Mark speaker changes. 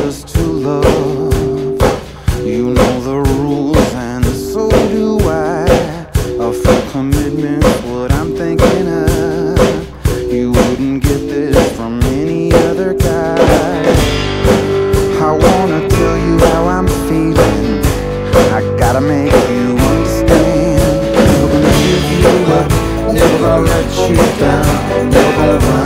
Speaker 1: Just to love. You know the rules, and so do I. A full commitment, what I'm thinking of. You wouldn't get this from any other guy. I wanna tell you how I'm feeling. I gotta make you understand. Never gonna give you up, never gonna let you down, never gonna.